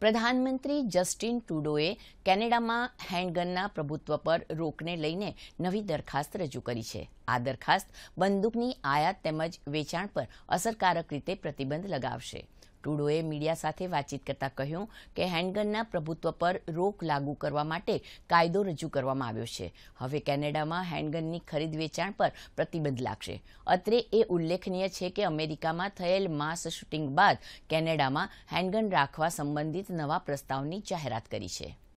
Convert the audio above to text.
પ્રધાનમંત્રી જસ્ટિન ટુડોએ કેનેડામાં હેન્ડગનના પ્રભુત્વ પર રોકને લઈને નવી દરખાસ્ત રજૂ કરી છે. આ દરખાસ્ત બંદૂકની આયાત તેમજ વેચાણ પર અસરકારક રીતે પ્રતિબંધ લગાવશે. ટ્રુડોએ મીડિયા સાથે વાતચીત કરતા કહ્યું કે હેન્ડગનના પ્રભુત્વ પર રોક લાગુ કરવા માટે કાયદો રજૂ કરવામાં આવ્યો છે. હવે કેનેડામાં હેન્ડગનની ખરીદ વેચાણ પર પ્રતિબંધ લાગશે. અત્રે એ ઉલ્લેખનીય છે કે અમેરિકામાં થયેલ માસ શૂટિંગ બાદ કેનેડામાં હેન્ડગન રાખવા સંબંધિત નવા પ્રસ્તાવની જાહેરાત કરી છે.